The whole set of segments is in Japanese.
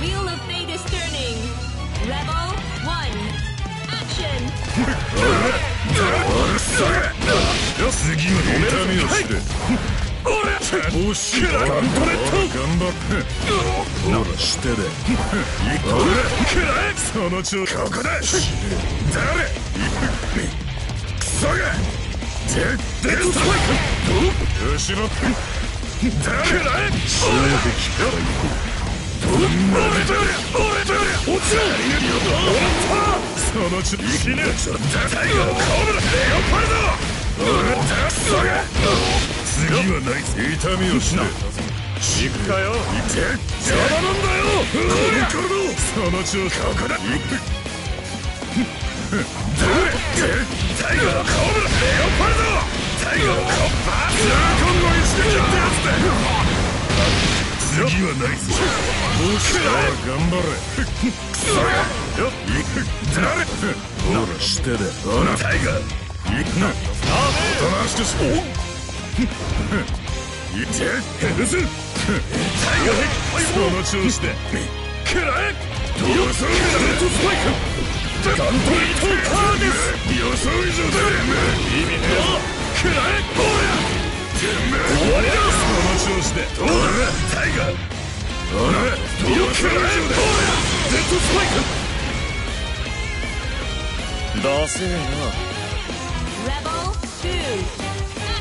wheel of fate is turning. Level 1. Action! 次は痛みを知れ惜しい頑張れ頑張ってほらしてでその調子ここだ誰クソがデデストライク後ろ誰衝撃から俺とやれ俺とやれ落ちろその調子死ねタイガーコブラレオパルド俺だクソがタイガーのコブラレオパルドタイガーのコブラ痛恨の一撃ってやつだ次はないぞどうしたら頑張れ。クソがよっ誰ほらしてだほらタイガー行くなおとなしくしおっいてヘルスタイガーその調子でくらえどうするデッドスパイクガントリートーカーです予想以上だ意味ねえくらえほらどうくらえボーヤデッドスパイクダセえな。Level 2.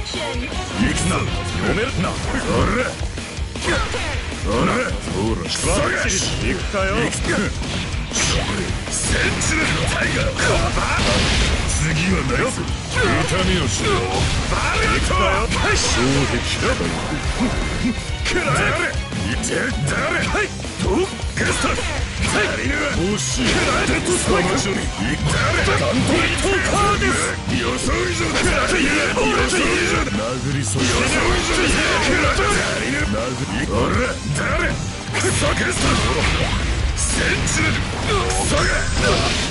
Action! 行くな。読めるな。ほらほらほらしばらく行くかよ行くセンチネルのタイガー次はないぞ痛みをしろバレット衝撃だくらえいて誰はいとゲスト足りぬ惜しいデッドスパイクその処理誰ガントリートーカーです予想以上だくらえ予想以上だ殴りそう予想以上だ足りぬ殴りほら誰クソゲストセンチネルクソが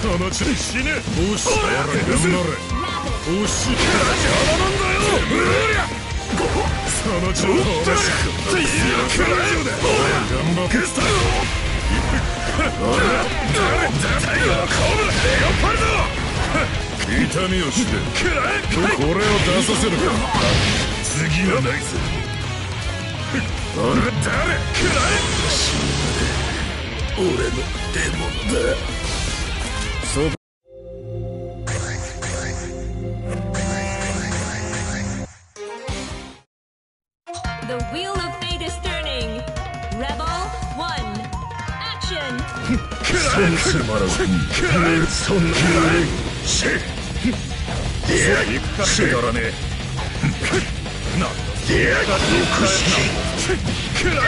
その血死ね惜し。邪魔なんだようりゃそ俺のデモだ。The wheel of fate is turning. Rebel 1. Action! そんつまらずにそんなしいやくしからねなんだいやがどくしくら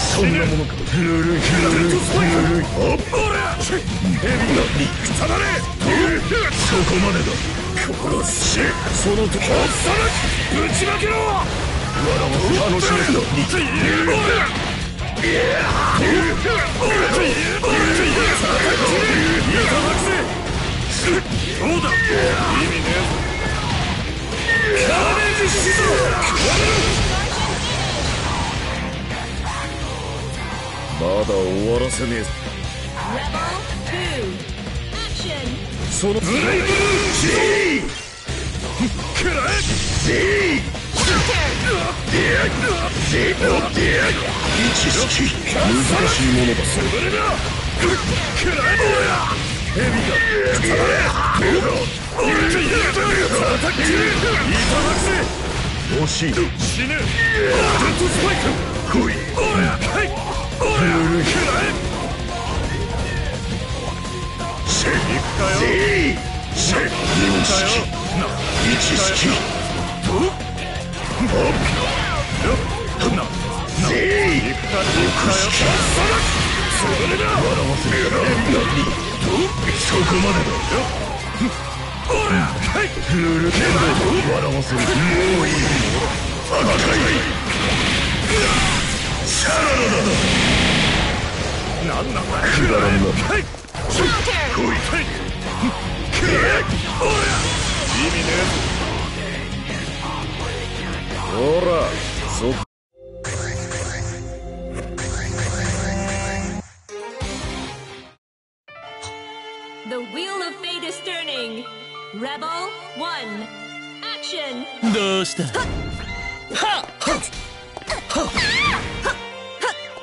そんなものかルルルルルルおっおらヘビの肉たまれそこまでだ殺しその時はさらぶちまけろわらわ楽しめと肉おらいや俺と俺といただくぜ。どうだ意味ねえぞカーネージシゾーまだ終わらせねえそのブレイブルーシーくらえシーものだそれだ惜しい死ぬデッドスパイク来いおらはいおらくらえせ行くかよせ認識位置識とおっなぜい行くかよそれだ笑わせる何そこまでだよおらはい。ルルテンド笑わせるもういい赤いシャララだなんだくだらんなはい来いはいくらおら意味ねえほらそ The wheel of fate is turning. Rebel 1. Action! どうしたはっ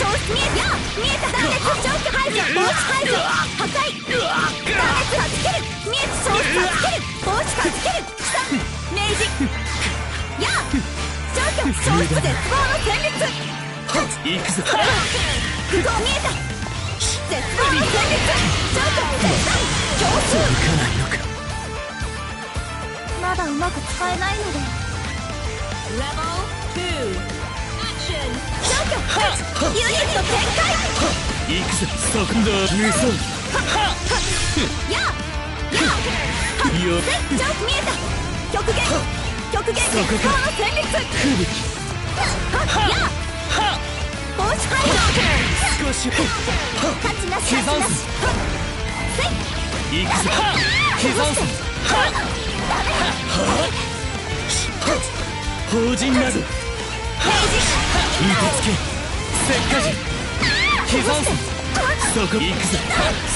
消失見えた見えた断熱消去排除防止排除破壊断熱はつける見えた消失はつける防止はつけるさ明治や消去消失絶望の戦列はっ行くぞ不合見えた絶望の戦列消去絶対強襲まだうまく使えないので。レベル2法人など受け。せっかじ刻んすそこ行くぞ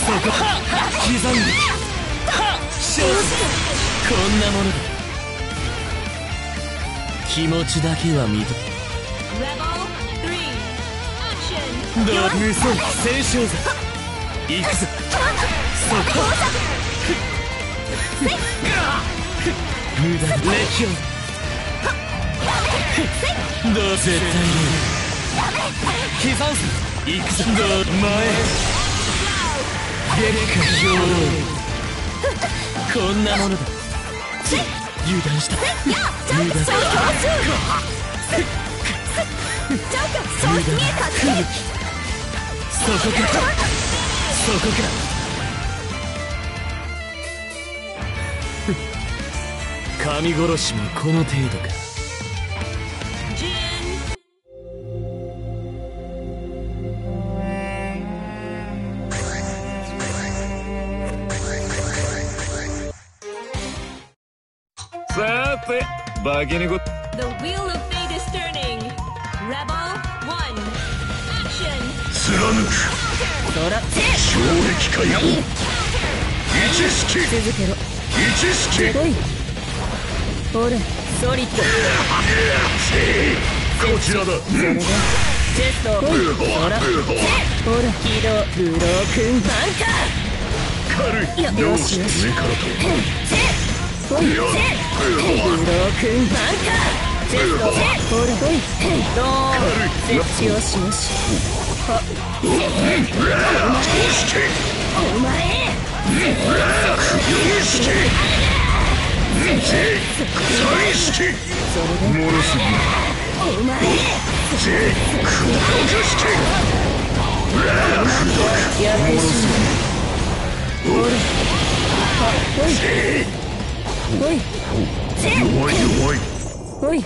そこ。刻んで。勝負こんなものだ気持ちだけは認 Rebel 3. Action! めどう。無双戦勝座行くぞそこ。無駄列強どう絶対に刻んす行くぞど前月下こんなものだ油断したやあジャンプ小強襲ジャンプ消失見えたつけるそこかそこか神殺しもこの程度か化け猫 The wheel of fate is turning. Rebel 1. Action! 貫くそら衝撃一式続けろ一式ソリッドこちらだチェストほいほらほら起動ブロークンバン軽いよよしよし上からとカーほいブロークンバンカーチェストほらほいドーン設置よしよししてお前四式三式もろすぎお前ぜ六式やって。しまうほらほいほい。弱い。弱い。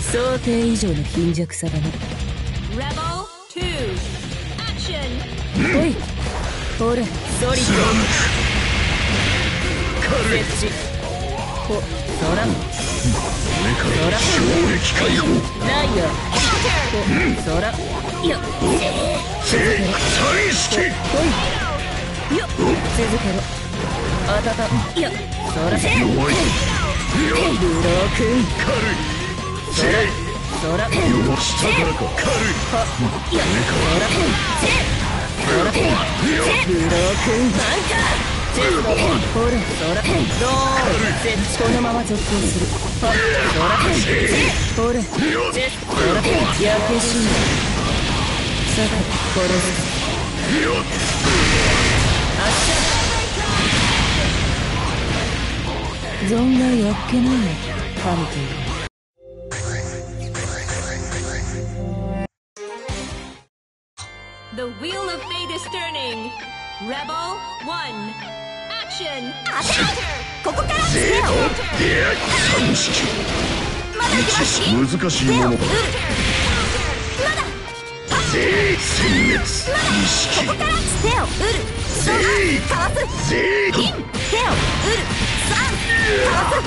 想定以上の貧弱さだな。Rebel 2. Action. おい。ほらソリッド。設置。ほそら上から衝撃解放ないよほそらよ正三式よ続けろあたたよそら弱いブロー君軽いそらそら弱下からはよそらそらブロー君バンカーチェストほらそらドーン設置このまま続行するはそらほらチェストそら焼け死んださて殺すよっあっしゃ存外やっけないね神という The wheel of fate is turning. Rebel 1. ここから手正をと出会い三式まだ行きます。難しいもの。か正殲滅意識ここから手を打る正かわす正銀手を打る三かわす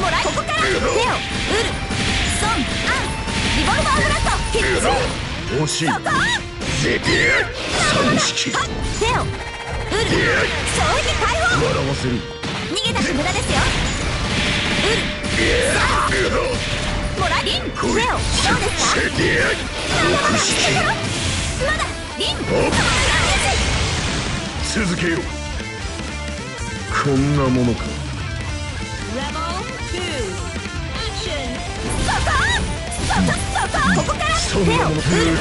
もらいここから手を打るソンアンリボルバーブラストキッチン惜しいそこ正出会い三式は手を打る衝撃解放笑わせる逃げたって無駄ですよもらいリン手をどうですか正出会い六式まだリン続けようこんなものか Rebel 2. Action. そこそこそこここから手を打るソンアンスプリング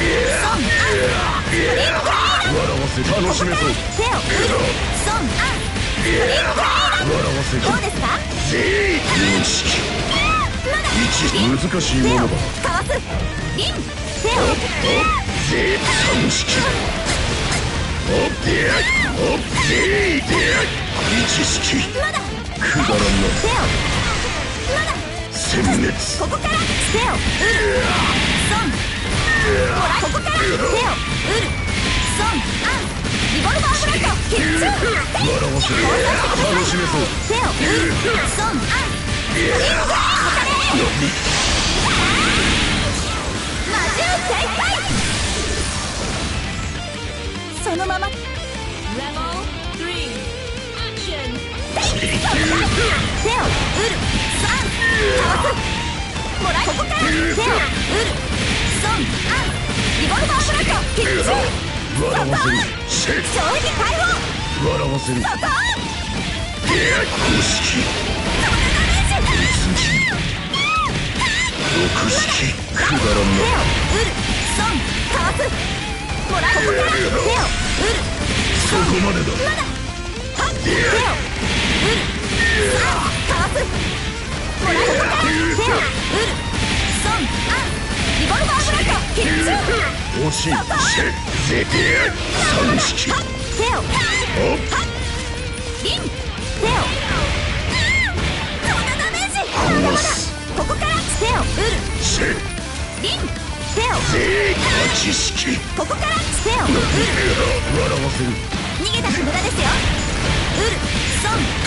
レイダー笑わせる楽しめそう手を打るソンアンスプリングレイダー笑わせるどうですか正認識まだ。一難しいものだかわすリン手を正三式お出会いお正出会い一式まだくだらんな。手を殲滅ここから手を打るソンもらここから。手を打るソンアンリボルバーブラストキッチン笑わせる楽しめそう手を打るソンアンスプリングレイダー魔獣展開そのまま手を打るソンかわすもらいここから手を打るソンアンリボルバーブラストキッチン笑わせる正衝撃解放笑わせるそこ五式六式くだらん手を打るソンかわすもらいここから手を打るそこまでだまだはっ手をソンア三式はっ。手をはっおリン手をこのダメージまだまだここから手を打る正リン手を正八式ここからせる逃げたって無駄ですよ。ウルソン。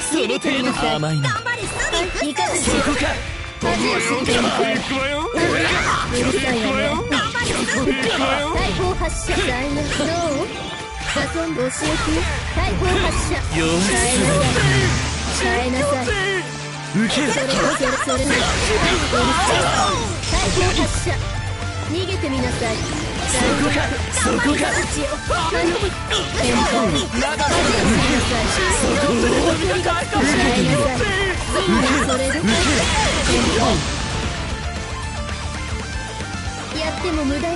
その程度甘い。な逃げてみなさいやっても無駄よ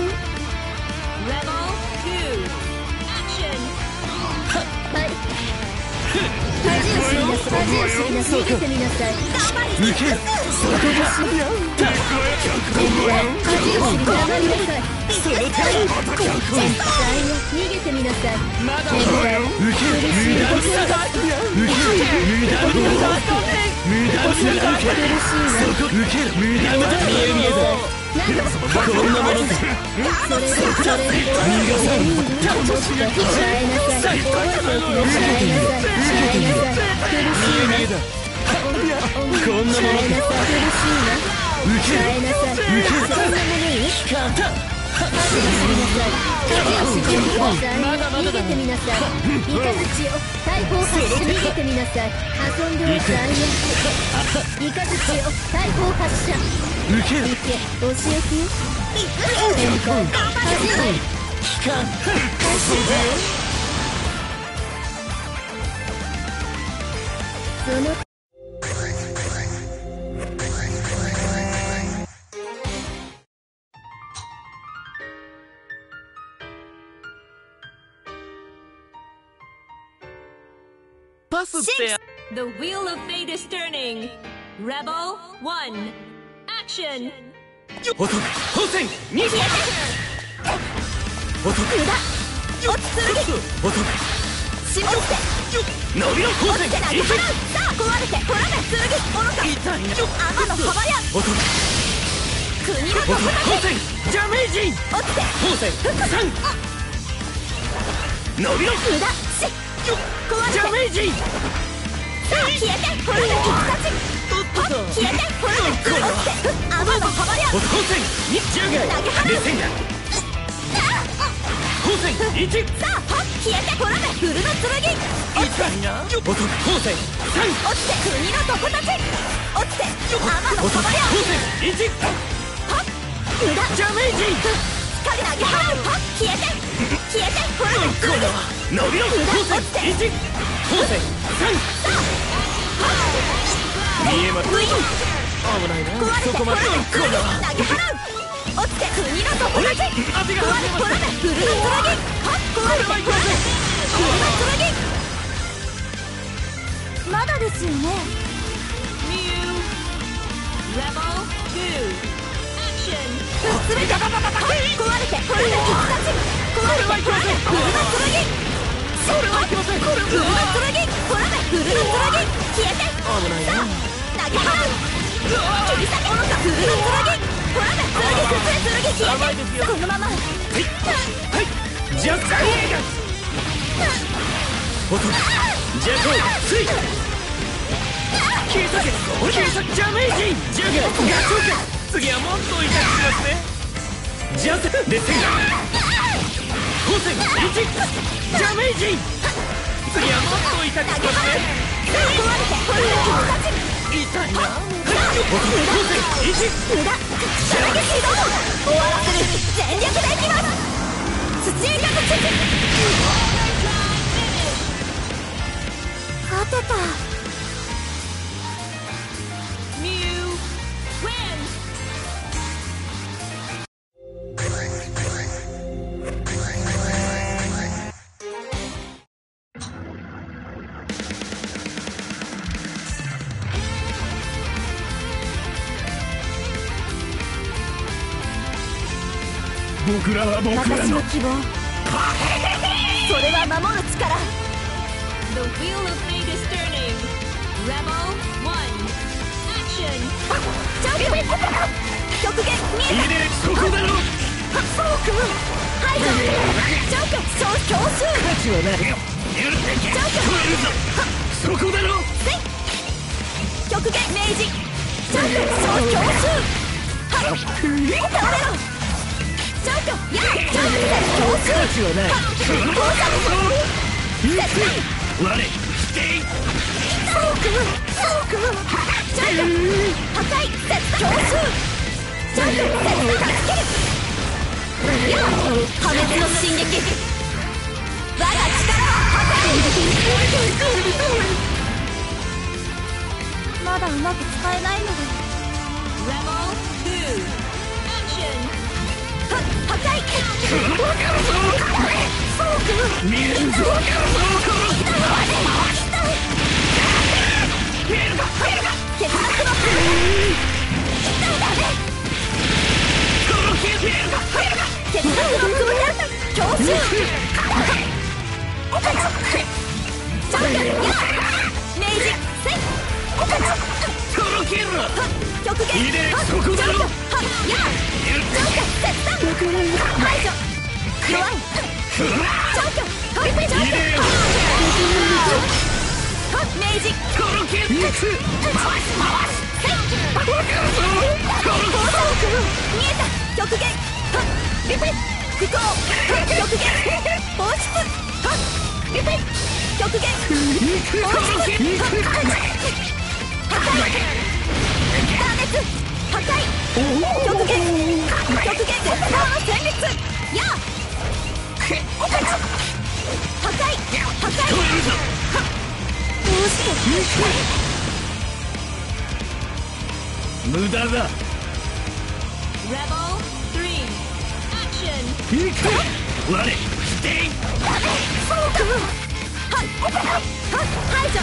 はい恥を知りなさい恥を知りなさい逃げてみなさい受けるそこか恥を知り黙りなさいその手を絶対よ逃げてみなさいまだ天候受け受ける。無駄に無駄にさ受ける。苦しいわそこ受ける。無駄に見え見えだなんだだ逃げてみなさいイカズチを大砲発射逃げてみなさい遊んでは最悪イカズチを大砲発射受ける。行けお仕置きよパスって The wheel of fate is turning. Rebel 1. Action. おと本線におと落ちって伸びろ本線落ちて投げ払うさあ壊れてか痛いな天の幅やおと国のジャメージ落ちて伸びろ無駄し壊ジャメージさあ消えてほらめ必殺はっ消えてほらめ剣落ちて天の幅やおと本線にジャガ投げ払うーレセンガ本線一さあはっ消えてほらめフルの剣落ちて痛いなおと本線三落ちて国の床たち落ちて天のおと幅や本線一はっ無駄ジャメージ光投げ払うはっ消えて消えてほらめ剣今度は伸びろ本線一本線三見えまだですよね壊れて壊れてほらめフルの剣それはいけませんフルの剣ほらめフルの剣消えて危な次はもっと痛くしま。すねジャセレッセンガ本線1ジャメージ次はもっと痛くします。ね痛いな勝てたは僕らの私の希望それは守る力ジャンピオン極限見えいいねそこだろフォークはいチャンピオン総強襲価値はないチャンピオンそこだろ極限明治チャンピオン総強襲はっ倒れろやチャンピオン強襲価値はない放射絶対我否定フォークフォークチャン破壊切断強襲ジャンプ切断助けるや破滅の進撃我が力は破壊まだうまく使えないので Rebel 2. 極限そこだろジャンプはやジャンプ切断排除弱いジャンプトリプルジャンプいいねよは明治とろける回す回すせい放送空見えた極限はリプ不幸は極限放出はリプ極限放出は破壊破壊極限極限絶望の戦慄や破壊破壊どうして無駄だ。行く我否定そうくはは排除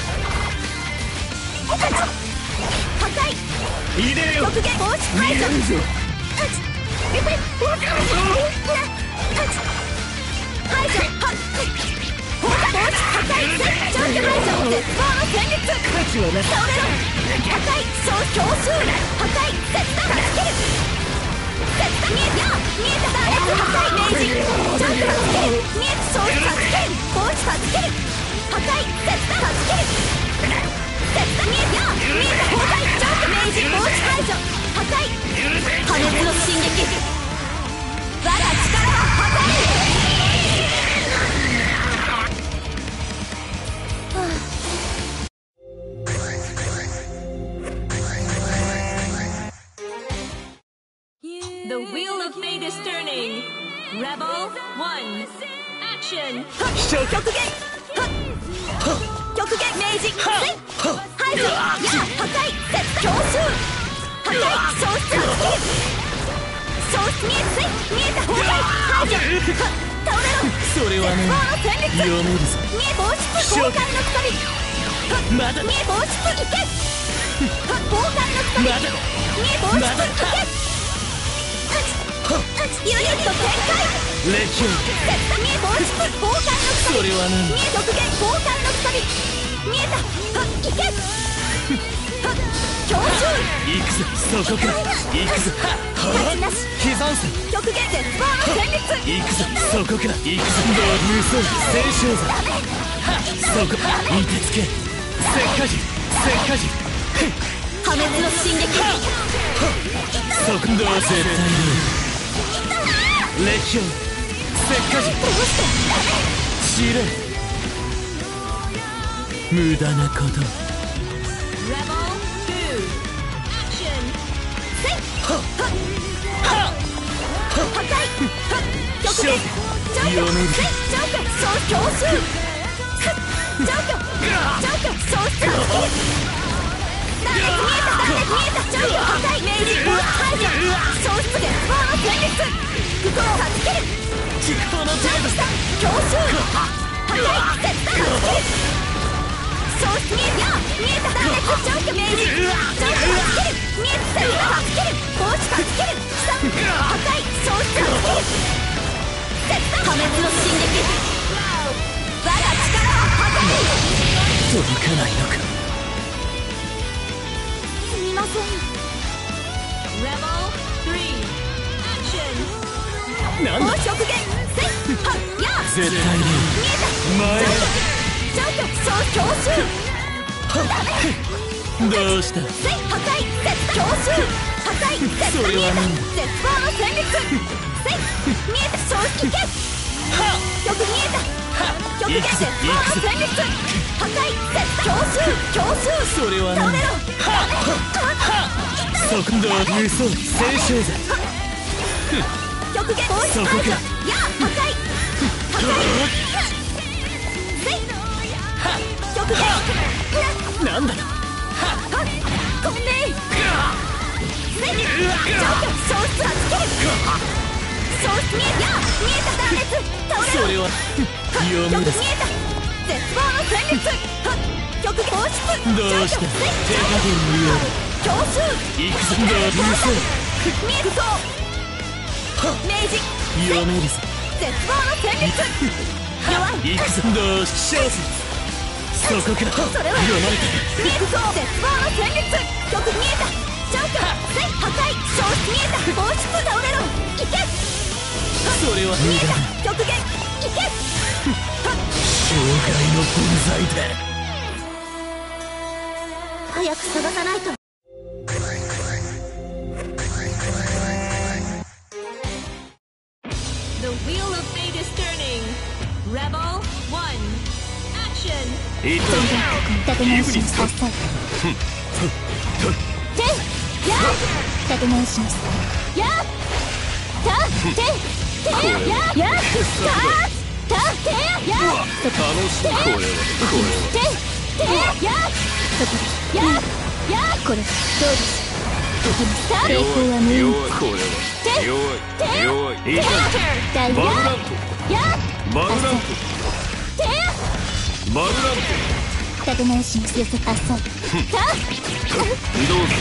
破壊入れよ極限防止排除見えるぞわかるぞ排除は放火防止破壊ジャンプ排除絶望の戦慄価値はな倒れろ破壊総強襲破壊切断助ける切断見えた見えた断裂破壊明治ジャンプ助ける見えた総助ける防止助ける破壊切断助ける破壊破滅の進撃我が力は破壊倒れろ。それはね読めるぞ見え防止崩壊の鎖まだ見え防止いけ崩壊の鎖まだ見え防止いけユニット展開レキュー絶対見え防止崩壊の鎖それはね見え極限崩壊の鎖見えたはっいけ強襲行くぞ。そこか行くぞ。勝ちなし刻んせ極限絶望の戦慄行くぞ。そこか行くぞ。無双戦勝座ダメそこいてつけ石化時石化時破滅の進撃そこどうせ絶対にレキュー石化時どうして知れ無駄なこと破壊はっ極限ジャンプせいジャンプそう強襲はっジャンプジャンプそうスタース断裂見えた断裂見えたジャンプ破壊明治防止排除消失絶望絶対に見えた。前へジャンプそう強襲どうしたせい。破壊切断強襲破壊切断見えた絶望の戦慄せい見えた消失いけよく見えた極限絶望の戦慄破壊切断強襲強襲それはね倒れろそこだ嘘聖書だ極限や破壊破壊極限なんだコンネイせい状況消失はつける消失見えや見えた断裂倒れそれは読みですた絶望の戦慄は極放出どうした手加減無用強襲行くぞどう見えるぞ明治読めるぞ絶望の戦慄弱い。行くぞどうし小説そこかそれは読まれた見えるぞ絶望の戦慄極見えたジョーカー全破壊消失見えた放出倒れろいけそれは見えた極限いけ障害の分際だ早く探さないとった立て直しますあっさりてや立て直しますやたててややたたてや楽しいこれは。ててやそこでややこれどうですいきますた抵抗は無意味弱いこれはて弱い弱い。いいだやバルランやト。バルラント。てバルラン立て直しますよせあっさりたトどうぞ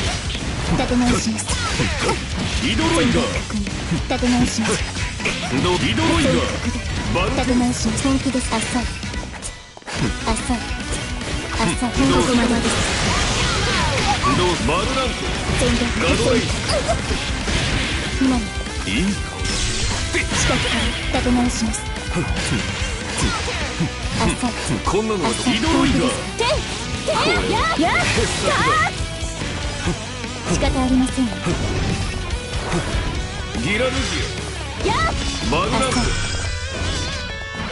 立て直しますイドロイガ立て直しますーどイドロイガーバル立て直します本気ですあっさあっさりあっさりここまでですどうぞバルラン全力ガドイ今にいい近くから立て直します。こんなのはあっさりイドロイガーててやや仕方ありませんよギラルジやアバルラント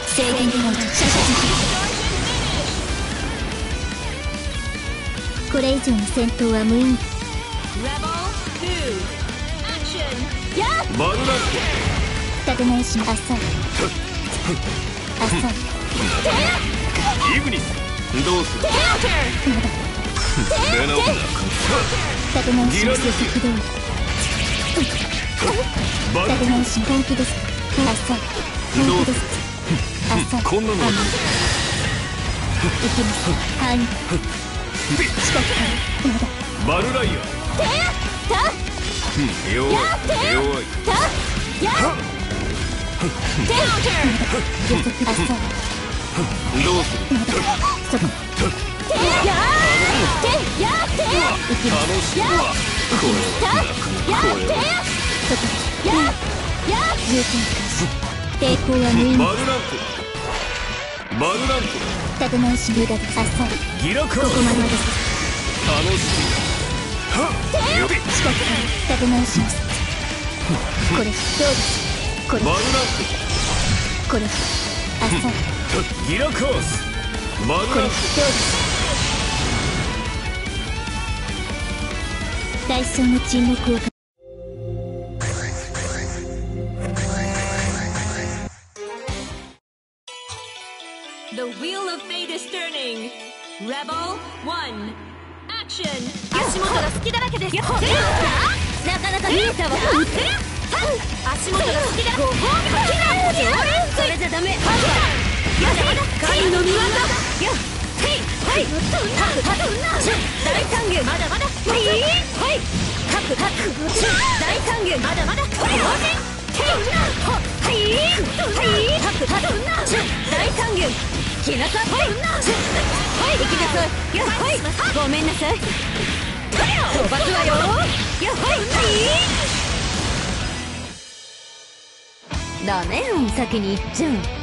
制限ではシャシャこれ以上の戦闘は無意味。Rebel 2. Action! やバルラン立て直しあっさり。あっさり。トイグニスどうするレナオナ立て直しギラルジますよ速度立て直し本気ですあっさり本気ですあっさりこんなのは行きますはい近くからまだバルライアた弱い弱いたやて予測あっさりどうするそこてやてやて行きます楽しいやこれはなかなかこれはそこでやや重点開始抵抗は無意味バルラントバルラン立て直し無駄ですあっさりギラカここまでです楽しいはっよび近くから立て直しますこれどうですこれバルランこれあっさりギラカース。バルこれどうランです代償の沈黙を。か The wheel of fate is turning. Rebel 1. Action! 足元が隙だらけですなかなか見えたわ足元が隙だご褒美それじゃダメ神の見業はい大歓迎まだまだはいはい各各大歓迎まだまだはいはいはい各各大歓迎来なさいはい行きなさいやはいごめんなさい。飛ばすわよやはいダメよ先に行っちゃう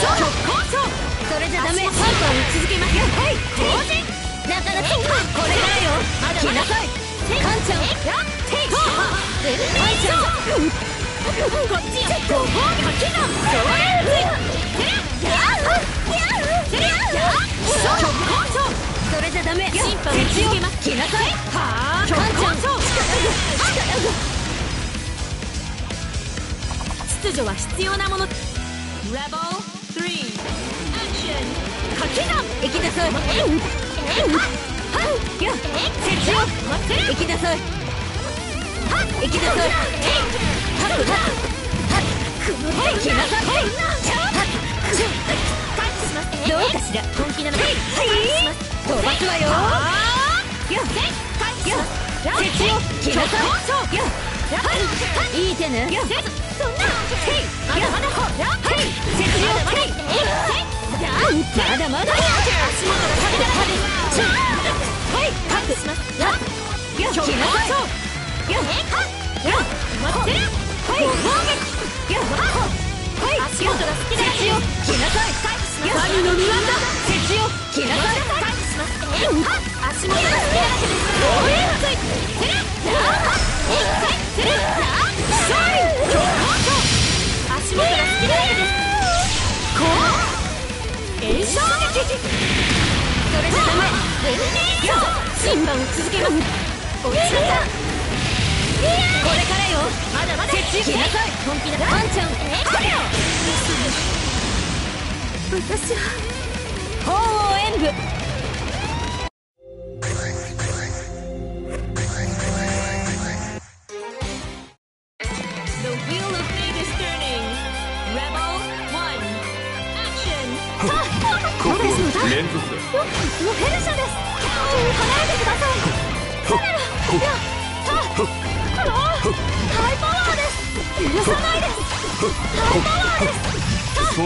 それじゃはい当なものかこれだよ行きなさいはいや設置をきなさい行きなさいはっはっはっ行きなさいどうかしら本気なのかはい飛ばすわよやや設置を来なさいやい。い。手ねそんなまだまだはい。設置をまだまだ足元が壁だはい。カットしますやや来なさい。やや待ってはい。攻撃やはい。足元が好きだ設置を来なさい。や何の見業設置を来なさい。足元が好きだらけです応援つい。てるや一回する勝利足元が好きだらけですこう炎衝撃それじゃダメよ審判を続けます落ちなさいこれからよ。まだまだ。設置しなさい本気だワンちゃんこれ。よ私は。鳳凰演舞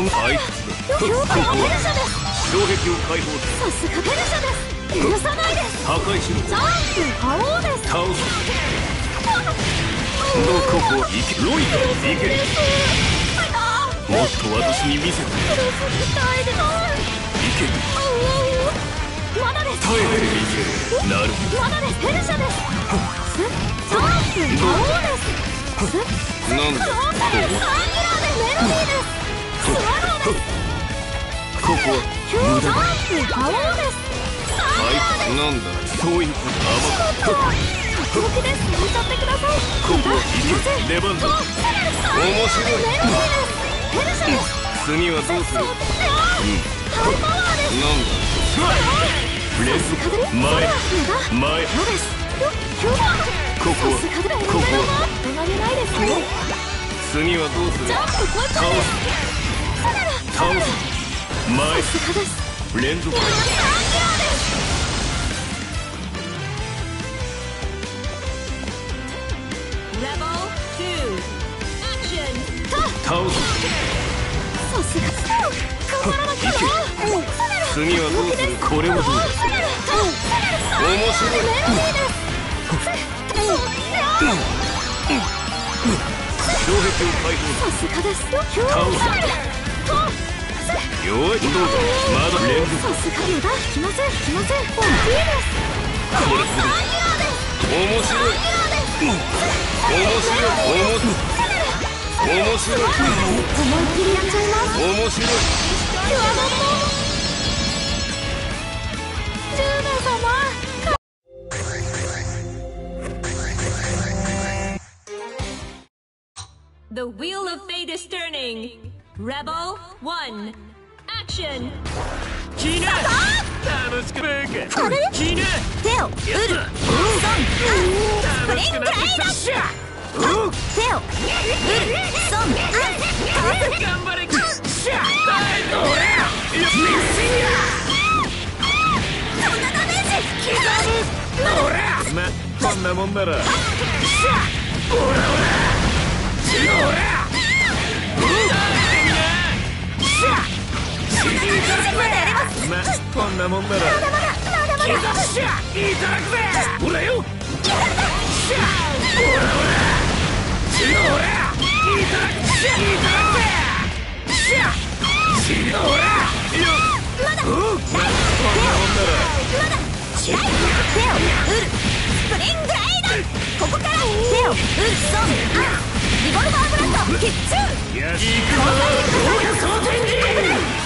ですそんあいつだ評価はヘルシャです衝撃を解放すさすがヘルシャです許さないです破壊しろジャンプ覇王です倒すどここ行け。ロイド行け。もっと私に見せて耐えてない行け。まだです耐えてみせるなるまだですヘルシャですすジャンプ魔王ですなんだサンギラーでメロディーですここはヒュージャンプ魔王ですサンあいつなんだそういうこと甘かっ本気です見ちゃってくださいここは行け出番だ面白いメロディーですヘルシャです次はどうする？うですよハイパワーですなんだレス前前そうですここはここは止まれないですね次はどうするジャンプこうやって倒す倒す前連続倒すさすが頑張らなきゃ次はどうするこれはどう面白いメロディーです衝撃を解放さすがです倒す弱いどうだまだ連続さすが油断引きません引きません大きいですこれする面白い面白い面白い面白い思いっきりやっちゃいます面白いキュアモンモ10名様 The wheel of fate is turning. Rebel 1 Action キヌ楽しくブークあれ？キヌ手をうる。ソン楽しくなっ。てきたしゃ手をうるソン頑張れしゃ耐えて俺よしそん。なダメージ刻む俺まこん。なもん。ならしゃオラオラチオラしゃ死にいただくまこんなもんならまだまだまだ。まだしゃいただくぜ俺よしゃオラオラチオラいただくしゃいただくぜしゃチオラよまだおうまこんなもんならまだし手をウルスプリングライドここから手をウルソンアンリボルバーブラストキッチューよし交代でくださいこ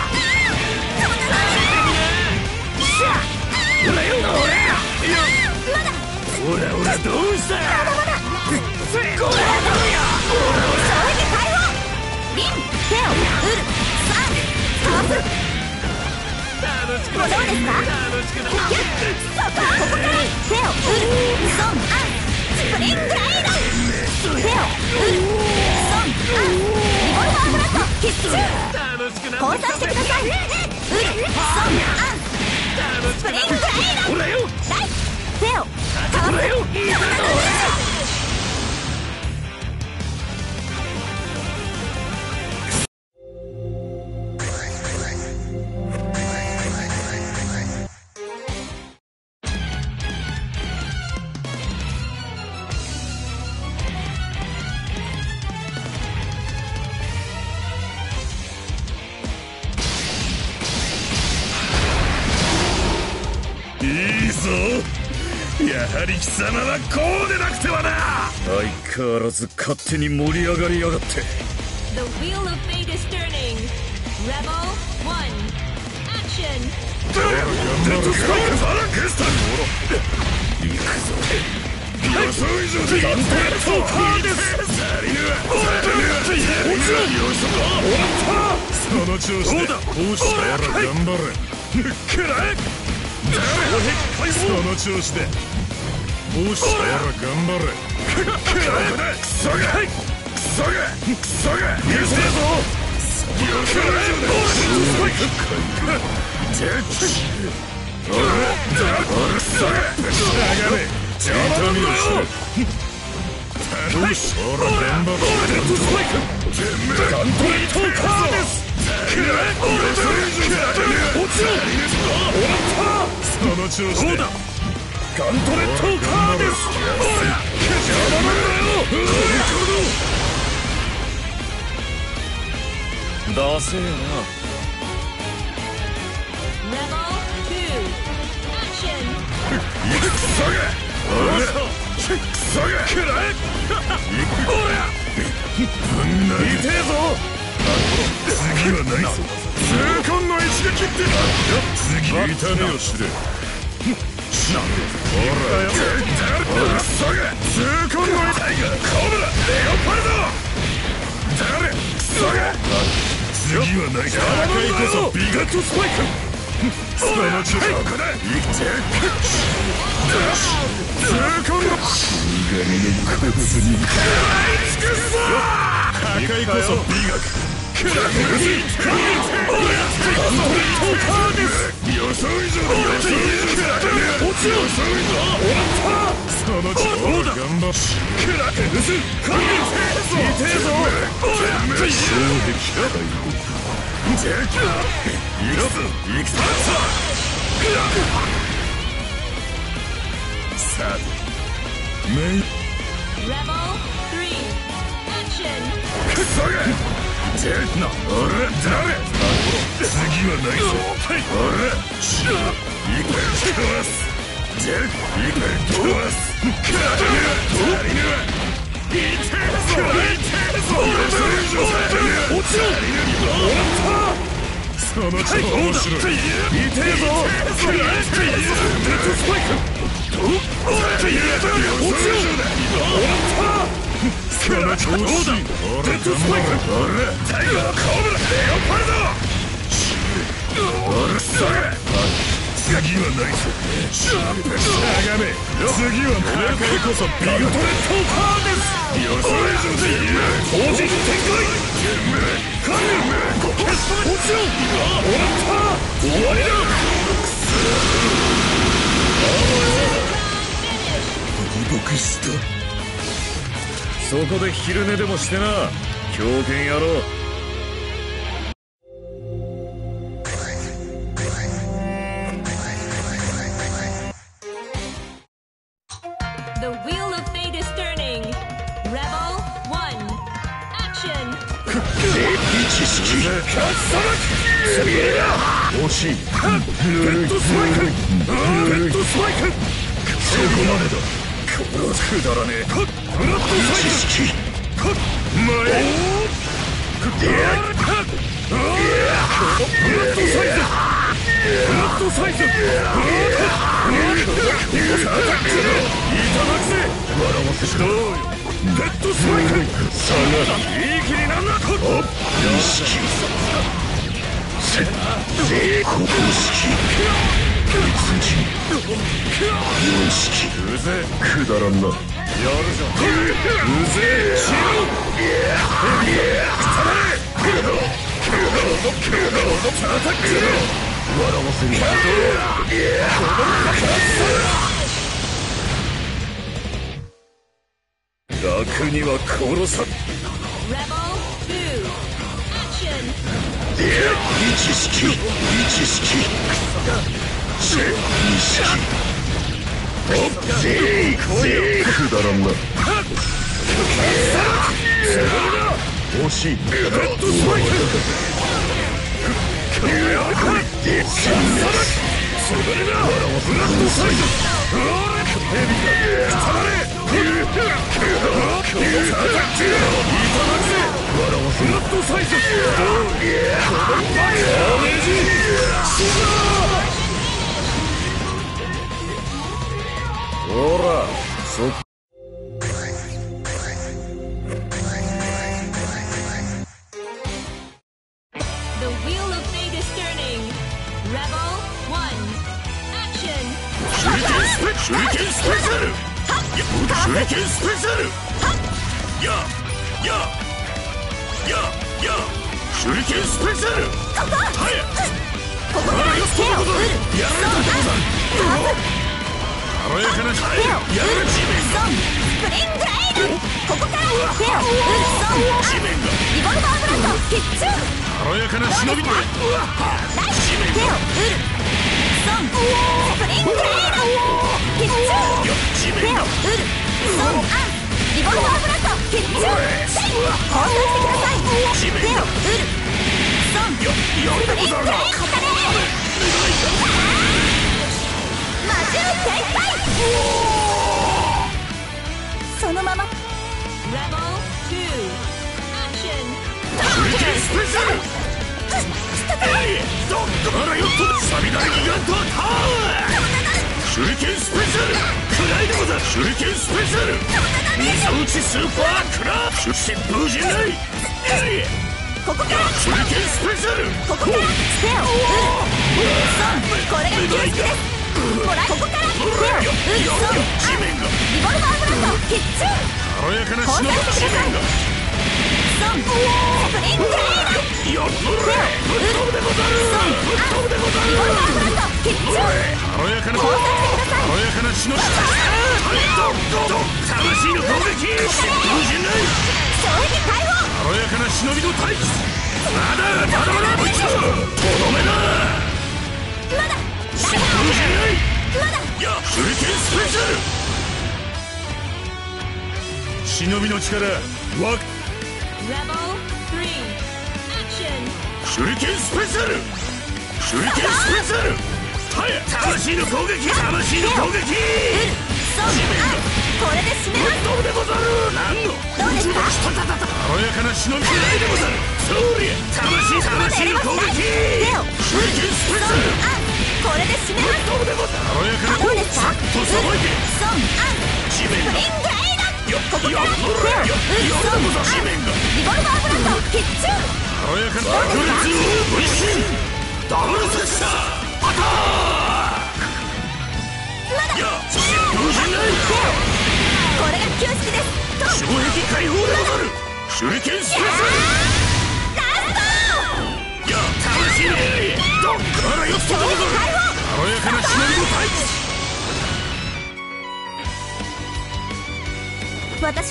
ほらよほらよほらほらどうしたこれどうや衝撃解放リン手をウルサンかわす楽しくどうですか楽しくなキュッそこここから手をウルソンアンスプリングライド手をウルソンアンリボルバーブラストキッチュー楽しくな交差してくだ。さいウルソンアンスプリングライドほら変わらず勝手に盛り上がりやがって。The wheel of fate is turning. Rebel 1. Action! デッドスパイクファラクスタ行くぞ。予想以上でガントレットカーですザリヌはザリヌはザリヌはよそ終わったその調子でこうしたら頑張れくらえその調子でら頑張れデッドスパイクガントレットカーですくらえ俺だ落ちろ終わったその調子で。ガントレットカーですおら邪魔なんだよダセえな Rebel 2. Action! クソがおらクソがくらえないぞ痛恨の一撃って次痛みを知れ破壊こそ美学くらえるおらガントレットカーです予想以上だ予想以上だ落ちろ予想以上終わったその調子頑張しくらえるすこいつ痛えぞおら衝撃敗北ジェッキ行くぞ行くぞさてメイ Rebel 3. Action! ジェッな俺誰次はないぞ俺シュ行く壊す。ジェッ行く壊すカード足りぬわ痛えぞ痛えぞ俺の落ちろ終わったその面白い痛えぞくらえデッドスパイクと落ちろ終わったその調子デッドスパイク俺タイガーコブラレオパルド俺それ次はないぞ。しゃがめ次はない赤いこそビガトレットパーです予想以上でいい当時展開神落ちろ終わった終わりだ敗北したそこで昼寝でもしてな狂犬野郎 The wheel of fate is turning. Rebel one. Action. 知識惜しいベッドスパイクベッドスパイクそこまでだくだらねえブラッドサイズ知識前ブラッドサイズブラッドサイズいただくぜどうよベッドスパイク下がいい気になんなこ意識せぜ公式くだらんなやるじゃん。うぜえ死ぬ叩く笑わせる楽には殺さ.くだらんな惜しいベッドスパイクで死んだそれだブラッドサイズ手裏剣スペシャル手裏剣スペシャルやややや手裏剣スペシャルはいここかられたでござる軽やかなはいやられ地面ソンスプリングレイドここから手を打るソン地面がリボルバーブラッドキッチン軽やかな忍び手を打るソンスプリングレイドキッチンや地面が手を打るソンアンリボルバーブラッドキッチン交換してください手を打るソンややるでござるな当たれそのまま。Rebel two. Action. 手裏剣スペシャルえいどっからよっとサビダリギガン。トタワー手裏剣スペシャルくらいでござる手裏剣スペシャル水打ちスーパークラッシュ疾風じゃないここから手裏剣スペシャルここから手を打るソン。これが旧式ですほらここから手を打るソン地面がリボルバーブラッドキッチン軽やかな忍び地面がソンスプリングレイドよっとれぶっ飛ぶでござるぶっ飛ぶでござリボルバーブラッドキッチン軽やかな交換してください軽やかな忍びはいどっどっ魂の攻撃疾風じゃない衝撃解放軽やかな忍びの待機まだまだまだこいつとどめだまだ。シャル。忍びの力わ Rebel three. Action. 手裏剣スペシャル。手裏剣スペシャル。はい魂の攻撃魂の攻撃ソンアンこれで締めますどうでござる何のどうですかたたたた軽やかな忍びくらいでござるそりゃ魂魂の攻撃手裏剣スペシャル。これで締めます。どうですかさっとさばいてソンアンスプリングレイドよここからよ手を打るよソンよアンリボルバーブラッドキッチン軽やかな爆裂分身ダブルセクシャーアタまだックいや疾風じゃないこれが旧式です衝撃解放でござる。手裏剣スペシャル。いや魂のどっからよとど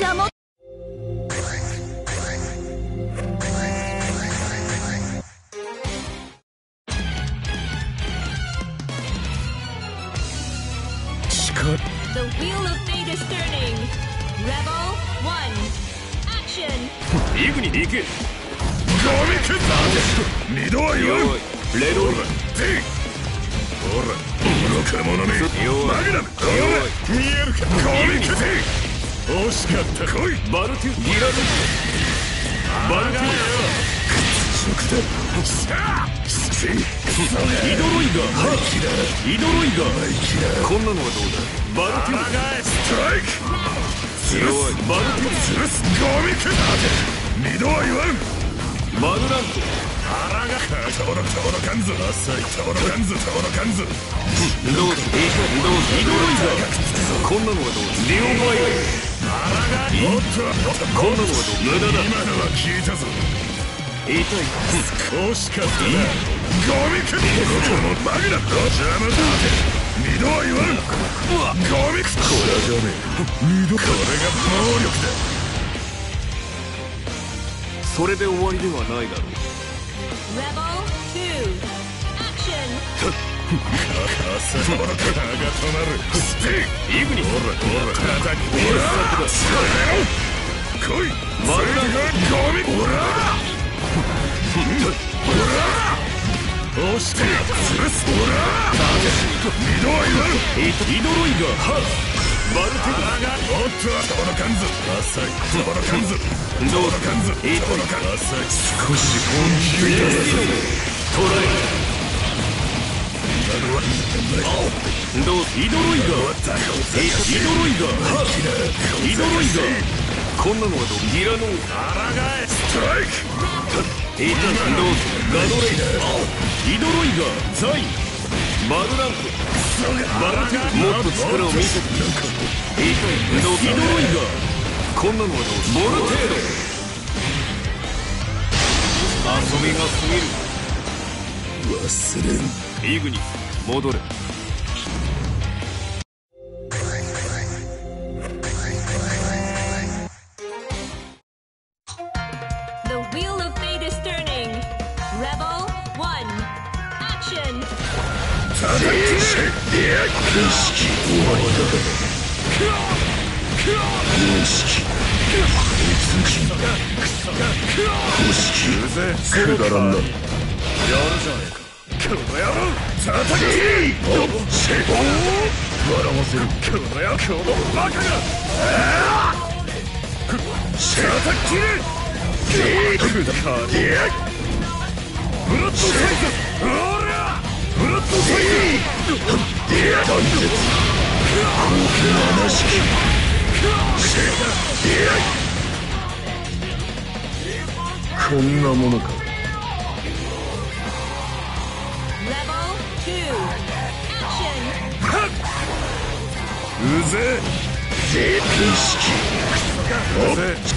はもうレドルてほら愚か者めよいマグナムほら見えるかゴミくん惜しかった来いバルテュギラドバルテュ食ださあイドロイガーイドロイガーこんなのはどうだバルテュス。トライク強いバルテ潰すゴミくんだ二度は言わんマグナント腹が届かんぞ。浅い届かんぞ届かんぞ。どうだどうだイドロイガーこんなのはどうだ？リオバイおっとこんなのはどう無駄だ。今のは聞いたぞ痛い。惜しかったなゴミくん。このマグナ邪魔だ二度は言わん。ゴミくん。これじゃねえ。二度これが暴力だ。それで終わりではないだろうイイグニほらほら叩きほらそれよ来いマグナントゴミほらほら押して潰すほら二度は言わんイドロイガーはバルテおっと届かんぞ浅い届かんぞュどうだ届かんぞいい届かん浅い少し本気レだスティノトライどうイドロイガーイドロイガーイドロイガーこんなのはどうギラノーストライクイタどうガドレイイドロイガーザイバルラントバルテュもっと力を見せてイタどうイドロイガーこんなのはどうボルテード遊びが過忘れん。ぎるイグニ戻れこのバカが叩きくだかいやブラッドサイズおらブラッドサイズいや断絶空気しきせいやこんなものか。うぜえ。意識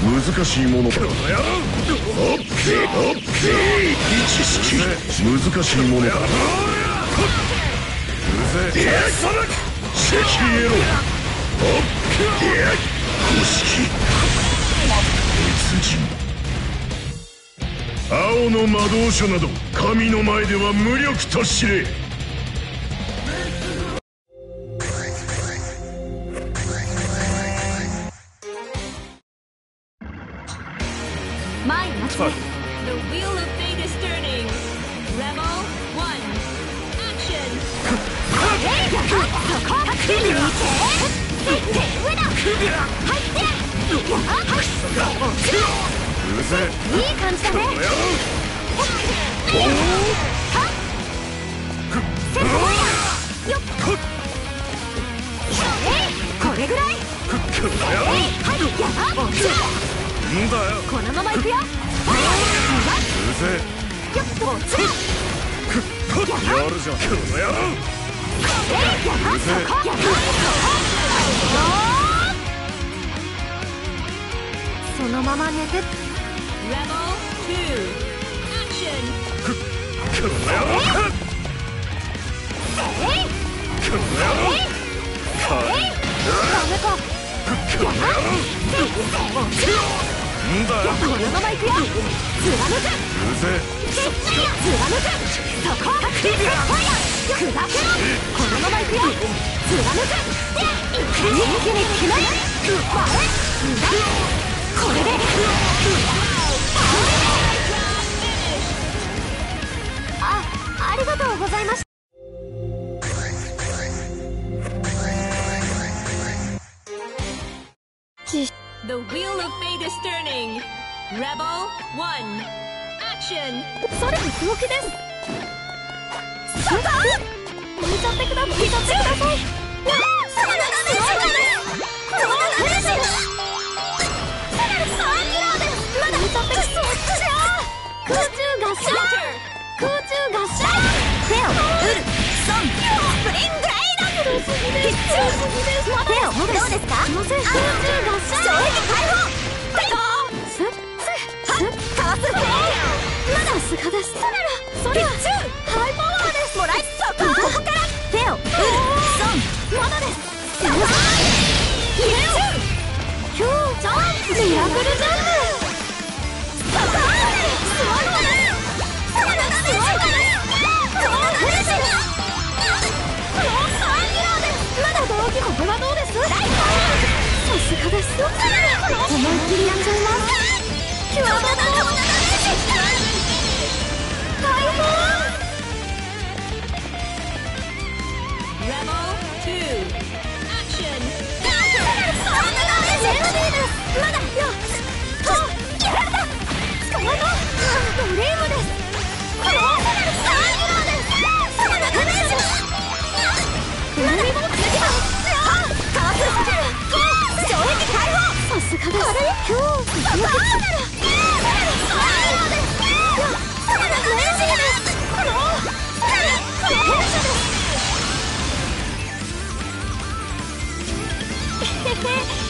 難しいものだ。一式難しいものだうぜ別人青の魔導書など神の前では無力と知れ前に待ちな The wheel of fate is turning. Rebel 1. Action! えいそこ手に見てって上だ入ってやうぜいい感じだねこの野郎せこいやよっえいこれぐらいんだよこのまま行くようぜよっと落ちろやるじゃんこの野郎そのまま寝て Rebel 2. Action! この野郎えいこの野郎えいダメかんだよこのまま行くよ貫くうぜ貫くそこはクリスファイヤー砕けろこのまま行くよ貫く一気に決これであありがとうございました The wheel turning. Rebel 1. Action! ですそんな見ちゃってくだ見ちゃってくださいちゃってくそっちじゃ空中合唱空中合唱手をウルソンスプリングライダー広すぎです広すぎです手をどうですか空中合唱衝撃解放さすがです。思いっきりやっちゃいますキュアボー大変 Rebel 2. Action! まだよはやられた捕まえたドリームですです今日？パーナルパーナル